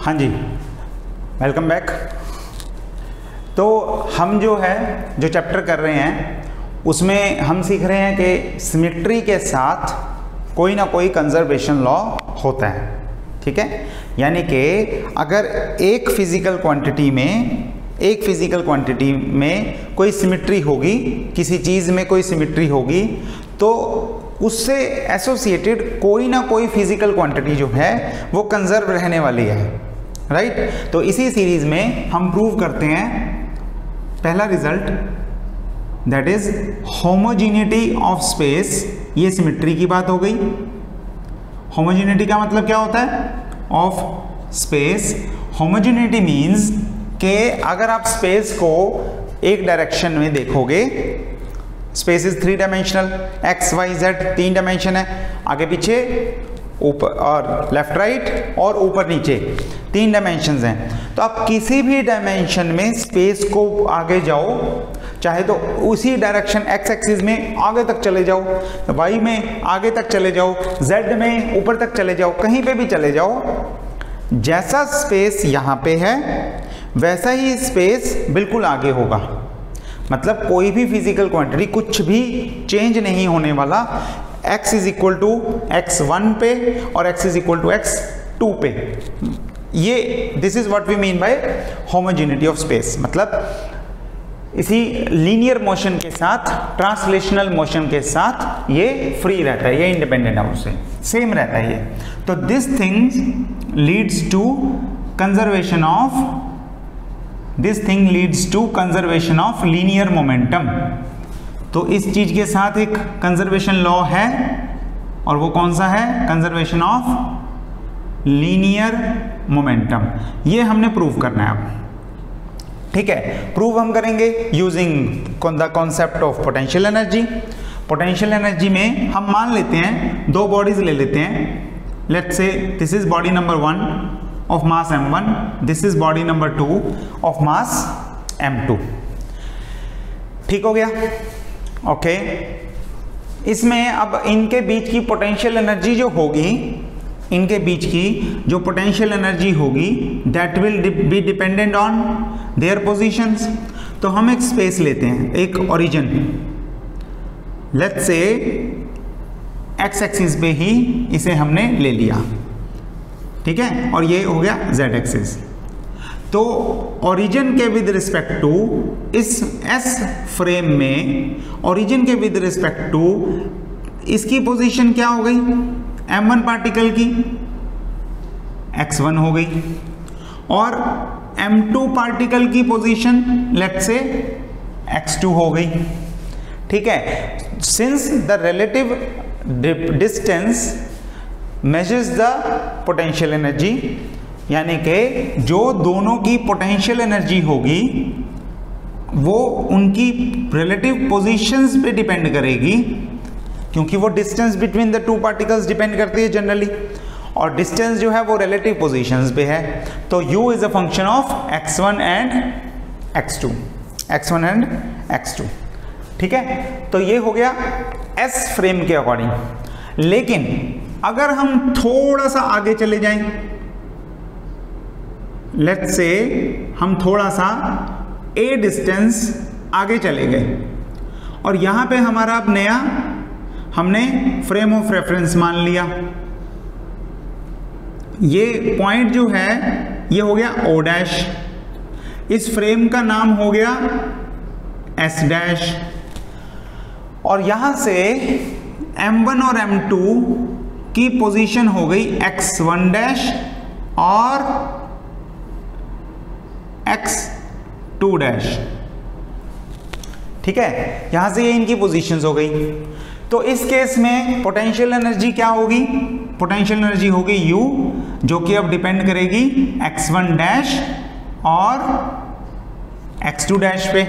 हाँ जी welcome back तो हम जो है, जो चैप्टर कर रहे हैं, उसमें हम सीख रहे हैं कि सिमेट्री के साथ कोई ना कोई कंजर्वेशन लॉ होता है, ठीक है? यानी कि अगर एक फ़िज़िकल क्वांटिटी में, एक फ़िज़िकल क्वांटिटी में कोई सिमिट्री होगी, किसी चीज़ में कोई सिमेट्री होगी तो उससे एसोसिएटेड कोई ना कोई फ़िज़िकल क्वांटिटी जो है, वो कंजर्व रहने वाली है। राइट तो इसी सीरीज़ में हम प्रूव करते हैं, पहला result that is homogeneity of space ये सिमेट्री की बात हो गई। होमोजीनिटी का मतलब क्या होता है? ऑफ़ स्पेस होमोजीनिटी मींस के अगर आप स्पेस को एक डायरेक्शन में देखोगे space is three dimensional X Y Z तीन डायमेंशन है। आगे पीछे ऊपर और लेफ़्ट राइट और ऊपर नीचे। तीन डायमेंशन हैं। तो आप किसी भी डायमेंशन में स्पेस को आगे जाओ, चाहे तो उसी डायरेक्शन एक्स एक्सिस में आगे तक चले जाओ वाई में आगे तक चले जाओ जेड में ऊपर तक चले जाओ, कहीं पे भी चले जाओ, जैसा स्पेस यहाँ पे है, वैसा ही स्पेस बिल्कुल आगे होगा। मतलब कोई भी फ़िज़िकल क्वांटिटी कुछ भी चेंज नहीं होने वाला। X is equal to X one पे और x is equal to X two पे। ये this is what we mean by homogeneity of space मतलब इसी लीनियर मोशन के साथ ट्रांसलेशनल मोशन के साथ ये फ्री रहता है, ये इंडिपेंडेंट है उससे सेम रहता है ये। तो this things leads to conservation of this thing leads to conservation of linear momentum तो इस चीज़ के साथ एक कंजर्वेशन लॉ है, और वो कौन सा है? कंजर्वेशन ऑफ़ लीनियर मोमेंटम ये हमने प्रूव करना है अब। ठीक है? प्रूव हम करेंगे using the concept of potential energy potential energy में हम मान लेते हैं, दो बॉडीज ले लेते हैं। Let's say this is body number one of mass M one this is body number two of mass M two ठीक हो गया? ओके इसमें अब इनके बीच की पोटेंशियल एनर्जी जो होगी, इनके बीच की जो पोटेंशियल एनर्जी होगी that will be dependent on their positions तो हम एक स्पेस लेते हैं, एक origin let's say X axis पे ही इसे हमने ले लिया। ठीक है? और ये हो गया जेड एक्सिस तो ओरिजिन के विद रिस्पेक्ट टू इस एस फ्रेम में ओरिजिन के विद रिस्पेक्ट टू इसकी पोजीशन क्या हो गई? M1 पार्टिकल की x1 हो गई। और m2 पार्टिकल की पोजीशन लेट से x2 हो गई। ठीक है? Since the relative distance measures the potential energy यानी कि जो दोनों की पोटेंशियल एनर्जी होगी, वो उनकी रिलेटिव पोजीशंस पे डिपेंड करेगी, क्योंकि वो distance between the two particles depend करती है जनरली और डिस्टेंस जो है वो रिलेटिव पोजीशंस पे है। तो u is a function of x1 and x2 x1 and x2 ठीक है? तो ये हो गया s फ्रेम के अकॉर्डिंग लेकिन अगर हम थोड़ा सा आगे चले जाएँ लेट्स से हम थोड़ा सा ए डिस्टेंस आगे चले गए। और यहाँ पे हमारा अब नया हमने फ्रेम ऑफ़ रेफरेंस मान लिया। ये पॉइंट जो है, ये हो गया ओ डैश इस फ्रेम का नाम हो गया एस डैश और यहाँ से M1 और M2 की पोजीशन हो गई X1 डैश और X2 डैश ठीक है? यहाँ से ये इनकी पोजीशंस हो गई। तो इस केस में पोटेंशियल एनर्जी क्या होगी? पोटेंशियल एनर्जी होगी U, जो कि अब डिपेंड करेगी x1 डैश और x2 डैश पे।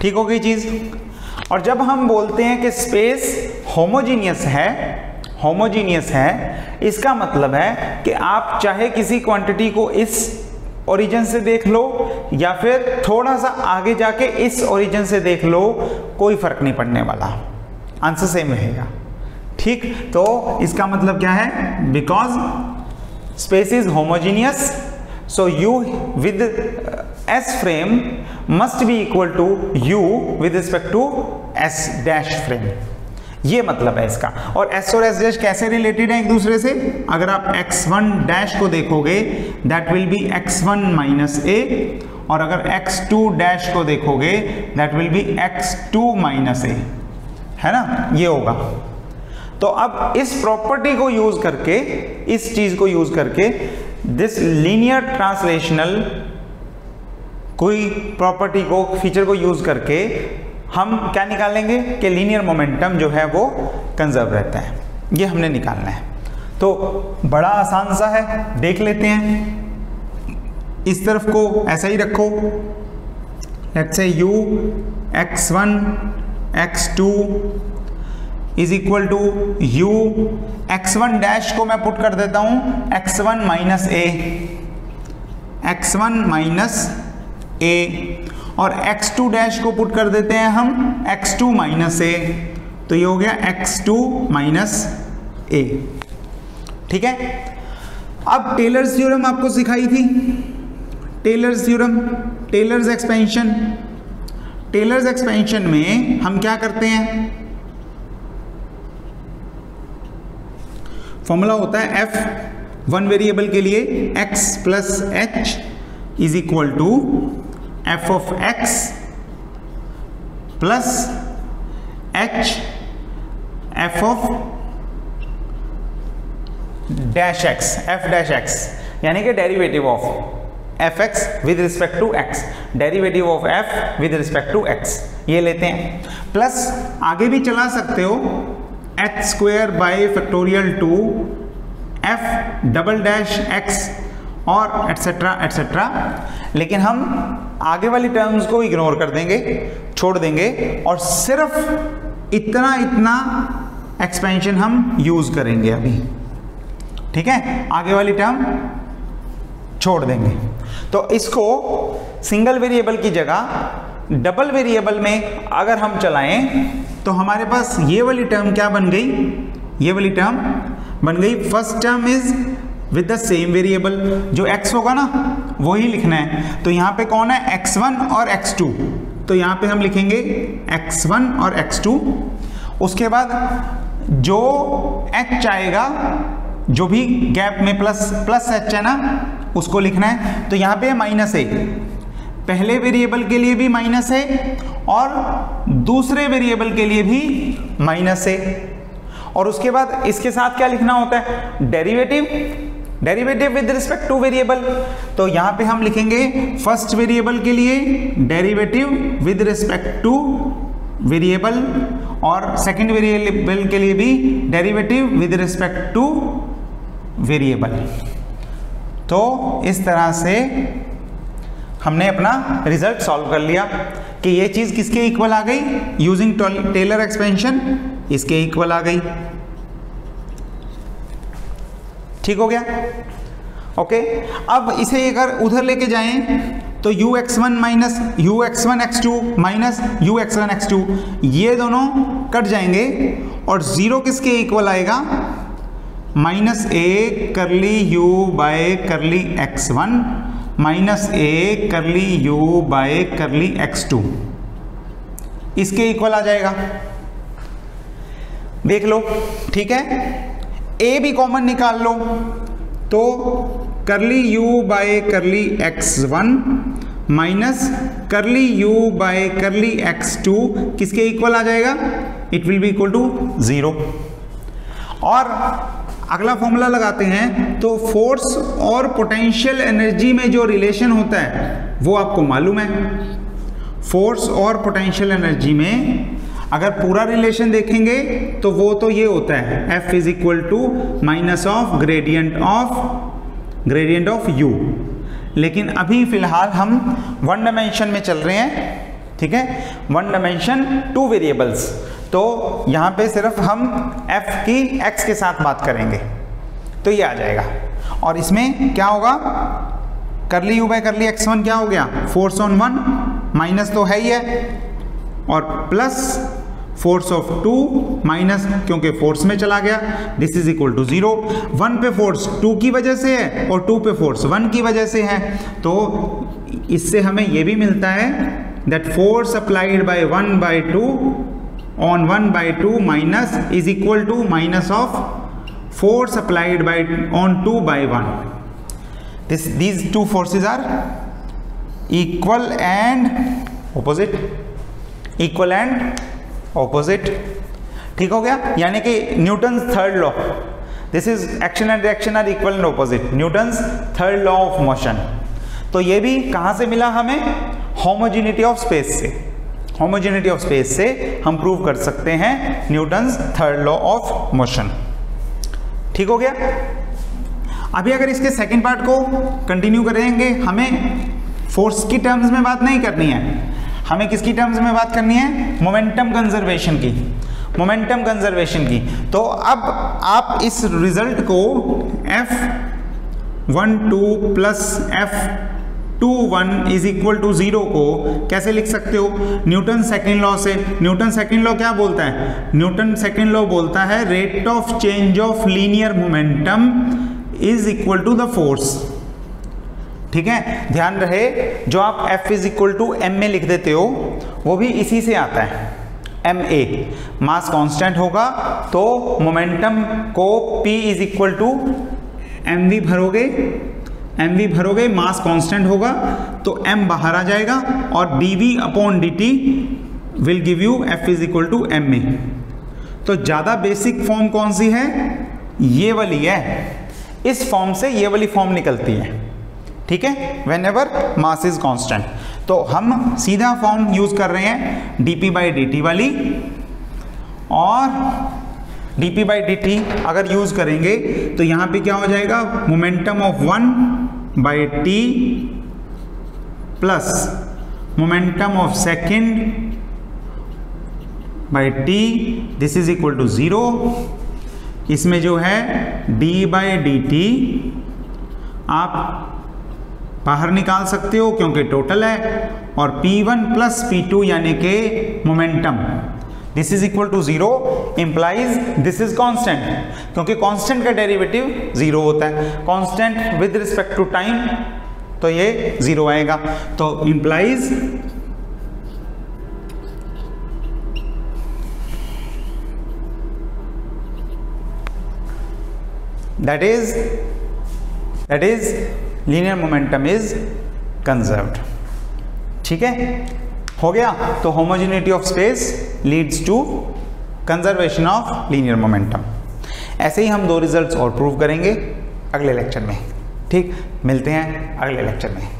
ठीक हो गई चीज़? और जब हम बोलते हैं कि स्पेस होमोजीनियस है होमोजीनियस है, इसका मतलब है कि आप चाहे किसी क्वांटिटी को इस ओरिजिन से देख लो, या फिर थोड़ा सा आगे जाके इस ओरिजिन से देख लो, कोई फ़र्क नहीं पड़ने वाला। आंसर सेम रहेगा। ठीक? तो इसका मतलब क्या है? Because space is homogeneous so U with S frame must be equal to U with respect to S dash frame ये मतलब है इसका। और एस और s डैश कैसे रिलेटेड है एक दूसरे से? अगर आप x1 डैश को देखोगे that will be x1 one minus A और अगर x2 डैश को देखोगे that will be x2 two minus A है ना? ये होगा। तो अब इस प्रॉपर्टी को यूज़ करके, इस चीज़ को यूज़ करके दिस लीनियर ट्रांसलेशनल कोई प्रॉपर्टी को फीचर को यूज़ करके हम क्या निकालेंगे? कि लीनियर मोमेंटम जो है वो कंजर्व रहता है। ये हमने निकालना है। तो बड़ा आसान सा है, देख लेते हैं। इस तरफ़ को ऐसा ही रखो। Let's say u x1 x2 is equal to U X one dash को मैं पुट कर देता हूँ। X one minus A X one minus A और एक्स टू डैश को पुट कर देते हैं हम एक्स टू माइनस ए तो ये हो गया एक्स टू माइनस ए ठीक है? अब टेलर्स थ्योरम आपको सिखाई थी। Taylor's theorem Taylor's expansion Taylor's expansion में हम क्या करते हैं? फॉर्मूला होता है एफ़ वन वेरिएबल के लिए X plus H is equal to F of X plus H F of dash X F dash X यानी कि derivative of F X with respect to X derivative of F with respect to X ये लेते हैं. Plus आगे भी चला सकते हो. H square by factorial two F double dash X और एटसेट्रा एटसेट्रा लेकिन हम आगे वाली टर्म्स को इग्नोर कर देंगे, छोड़ देंगे और सिर्फ़ इतना इतना एक्सपेंशन हम यूज़ करेंगे अभी। ठीक है? आगे वाली टर्म छोड़ देंगे। तो इसको सिंगल वेरिएबल की जगह डबल वेरिएबल में अगर हम चलाएँ तो हमारे पास ये वाली टर्म क्या बन गई? ये वाली टर्म बन गई first term is with the same variable जो x होगा ना, वही लिखना है। तो यहाँ पे कौन है? x1 और x2 तो यहाँ पे हम लिखेंगे x1 और x2 उसके बाद जो h आएगा, जो भी गैप में प्लस प्लस एच है ना, उसको लिखना है। तो यहाँ पे माइनस ए पहले वेरिएबल के लिए भी माइनस है और दूसरे वेरिएबल के लिए भी माइनस है। और उसके बाद इसके साथ क्या लिखना होता है? Derivative derivative with respect to variable तो यहाँ पे हम लिखेंगे फ़र्स्ट वेरिएबल के लिए derivative with respect to variable और सेकंड वेरिएबल के लिए भी derivative with respect to variable तो इस तरह से हमने अपना रिज़ल्ट सॉल्व कर लिया कि ये चीज़ किसके इक्वल आ गई? यूजिंग टेलर एक्सपेंशन इसके इक्वल आ गई। ठीक हो गया? ओके अब इसे अगर उधर लेके जाएँ तो U X one minus U X one X two minus U X one X two ये दोनों कट जाएँगे और ज़ीरो किसके इक्वल आएगा? Minus A curly U by curly X one minus A curly U by curly X two इसके equal आ जाएगा। देख लो, ठीक है? ए भी कॉमन निकाल लो। तो curly U by curly X one minus curly U by curly X two किसके इक्वल आ जाएगा? It will be equal to zero और अगला फॉर्मूला लगाते हैं तो फोर्स और पोटेंशियल एनर्जी में जो रिलेशन होता है, वो आपको मालूम है। फोर्स और पोटेंशियल एनर्जी में अगर पूरा रिलेशन देखेंगे तो वो तो ये होता है, F is equal to minus of gradient of gradient of U. लेकिन अभी फ़िलहाल हम वन डायमेंशन में चल रहे हैं, ठीक है? वन डायमेंशन टू वेरिएबल्स तो यहाँ पे सिर्फ़ हम f की x के साथ बात करेंगे। तो ये आ जाएगा। और इसमें क्या होगा? Curly U by curly X one क्या हो गया? फोर्स ऑन वन माइनस तो है ही है। और plus force of two minus, क्योंकि फोर्स में चला गया this is equal to zero one पे फोर्स टू की वजह से है और टू पे फोर्स वन की वजह से है। तो इससे हमें यह भी मिलता है that force applied by one by two on one by two minus is equal to minus of force applied by, on 2 by 1 this, these two forces are equal and opposite, equal and opposite. ठीक हो गया? यानी कि Newton third law this is action and reaction are equal and opposite Newton third law of motion तो ये भी कहाँ से मिला हमें? होमोजिनिटी ऑफ़ स्पेस से. होमोजिनिटी ऑफ़ स्पेस से हम प्रूव कर सकते हैं Newton third law of motion ठीक हो गया? अभी अगर इसके सेकेंड पार्ट को कंटिन्यू करेंगे, हमें फोर्स की टर्म्स में बात नहीं करनी है। हमें किसकी टर्म्स में बात करनी है? मोमेंटम कंजर्वेशन की। मोमेंटम कंजर्वेशन की। तो अब आप इस रिज़ल्ट को F one two plus F two one is equal to zero को कैसे लिख सकते हो? न्यूटन सेकेंड लॉ से। न्यूटन सेकेंड लॉ क्या बोलता है? न्यूटन सेकेंड लॉ बोलता है rate of change of linear momentum is equal to the force ठीक है? ध्यान रहे, जो आप F is equal to M A लिख देते हो, वो भी इसी से आता है। एम ए मास कांस्टेंट होगा तो मोमेंटम को P is equal to M V भरोगे M V भरोगे मास कांस्टेंट होगा तो एम बाहर आ जाएगा और D V upon D T will give you F is equal to M A तो ज़्यादा बेसिक फॉर्म कौन सी है? ये वाली है। इस फॉर्म से ये वाली फॉर्म निकलती है। ठीक है? Whenever mass is constant तो हम सीधा फॉर्म यूज़ कर रहे हैं डीपी बाई डी टी वाली। और डीपी बाई डी टी अगर यूज़ करेंगे तो यहाँ पे क्या हो जाएगा? Momentum of one by T plus momentum of second by T this is equal to zero इसमें जो है d बाई डी टी आप बाहर निकाल सकते हो क्योंकि टोटल है और P1 वन प्लस पी यानी के momentum this is equal to zero implies this is constant क्योंकि कांस्टेंट का डेरिवेटिव ज़ीरो होता है. Constant with respect to time तो ये ज़ीरो आएगा. तो implies that is that is linear momentum is conserved ठीक है? हो गया? तो homogeneity of space leads to conservation of linear momentum ऐसे ही हम दो रिजल्ट्स और प्रूव करेंगे अगले लेक्चर में। ठीक? मिलते हैं अगले लेक्चर में।